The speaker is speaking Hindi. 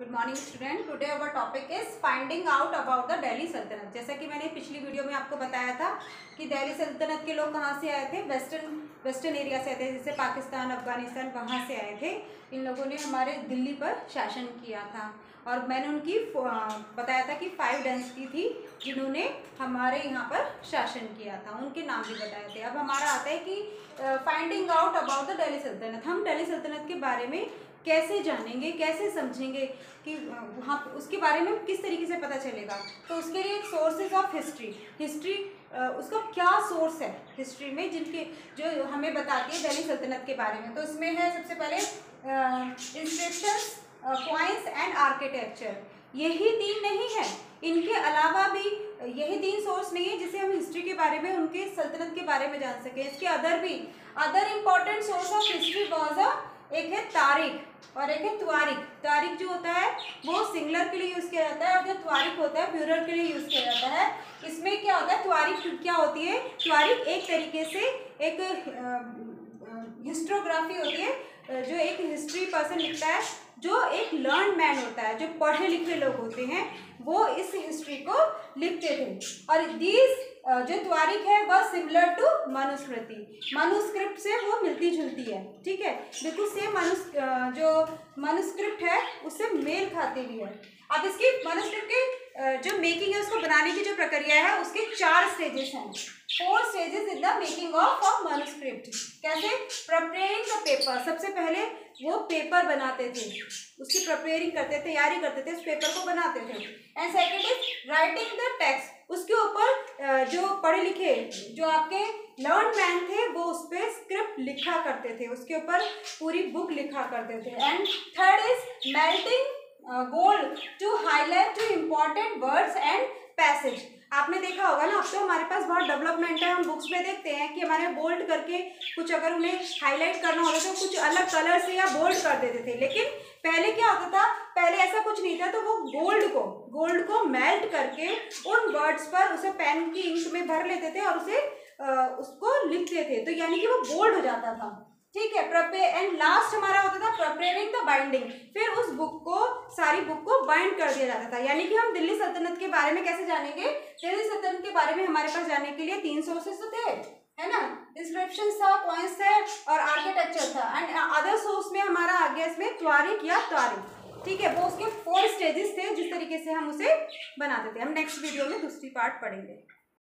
Good morning student today our topic is finding out about the Delhi sultanate जैसा कि मैंने पिछली वीडियो में आपको बताया था कि दिल्ली सल्तनत के लोग कहाँ से आए थे? वेस्टर्न वेस्टर्न एरिया से आए थे, जैसे पाकिस्तान, अफ़गानिस्तान, वहाँ से आए थे। इन लोगों ने हमारे दिल्ली पर शासन किया था। और मैंने उनकी बताया था कि फाइव डेंसिटी थी, जिन्होंने हमारे यहाँ पर शासन किया था। उनके नाम भी बताए थे। अब हमारा आता है कि finding out about the Delhi sultanate हम दिल्ली सल्तनत के बारे में कैसे जानेंगे, कैसे समझेंगे कि वहाँ, उसके बारे में किस तरीके से पता चलेगा? तो उसके लिए सोर्सेज ऑफ़ हिस्ट्री हिस्ट्री उसका क्या सोर्स है हिस्ट्री में जिनके, जो हमें बताती है दिल्ली सल्तनत के बारे में? तो इसमें है सबसे पहले इंस्क्रिप्शंस पॉइंट्स एंड आर्किटेक्चर यही तीन नहीं है। इनके अलावा भी यही तीन सोर्स नहीं है जिसे हम हिस्ट्री के बारे में, उनके सल्तनत के बारे में जान सकें। इसके अदर भी other important source of history was a एक है तारीख और एक है त्वारिक तारिक जो होता है, वो सिंगलर के लिए यूज़ किया जाता है और जो त्वारिक होता है प्यूरल के लिए यूज़ किया इसमें क्या होता है त्वारिक क्या होती है त्वारिक एक तरीके से एक हिस्ट्रोग्राफी होती है जो एक हिस्ट्री पर्सन लिखता है, जो एक लर्न मैन होता है, जो पढ़े लिखे लोग होते हैं, वो इस हिस्ट्री को लिखते थे। और दीज जो त्वारिक है, वह सिमिलर टू मनुस्मृति मनुस्क्रिप्ट से वो मिलती जुलती है, ठीक है? बिल्कुल सेम मनुस् जो मनुस्क्रिप्ट है उससे मेल खाती भी है। अब इसकी मनुस्क्रिप्ट की जो मेकिंग है, उसको बनाने की जो प्रक्रिया है, उसके चार स्टेजेस हैं। Four stages in the making of a manuscript कैसे? प्रपेयरिंग द पेपर सबसे पहले वो पेपर बनाते थे। उसकी प्रपेयरिंग करते थे, तैयारी करते थे, उस पेपर को बनाते थे। And second is writing the text उसके ऊपर जो पढ़े लिखे, जो आपके लर्न मैन थे, वो उस पर स्क्रिप्ट लिखा करते थे। उसके ऊपर पूरी बुक लिखा करते थे। And third is melting gold to highlight to important words and passage आपने देखा होगा ना अब तो हमारे पास बहुत डेवलपमेंट है। हम बुक्स में देखते हैं कि हमारे बोल्ड करके कुछ अगर उन्हें हाईलाइट करना होता तो कुछ अलग कलर से या बोल्ड कर देते थे। लेकिन पहले क्या होता था? पहले ऐसा कुछ नहीं था तो वो गोल्ड को गोल्ड को मेल्ट करके उन वर्ड्स पर उसे पेन की इंक में भर लेते थे और उसे आ, उसको लिखते थे। तो यानी कि वो गोल्ड हो जाता था। ठीक है प्रिपेयर एंड लास्ट हमारा होता था प्रिपेयरिंग द बाइंडिंग फिर उस बुक को सारी बुक को बाइंड कर दिया जाता था। यानी कि हम दिल्ली सल्तनत के बारे में कैसे जानेंगे? दिल्ली सल्तनत के बारे में हमारे पास जाने के लिए तीन सोर्सेस तो थे, है ना? डिस्क्रिप्शन था पॉइंट्स थे और आर्किटेक्चर था। एंड अदर सोर्स में हमारा आ गया इसमें त्वारिक या त्वारिक ठीक है, वो उसके फोर स्टेजेस थे जिस तरीके से हम उसे बनाते थे। हम नेक्स्ट वीडियो में दूसरी पार्ट पढ़ेंगे।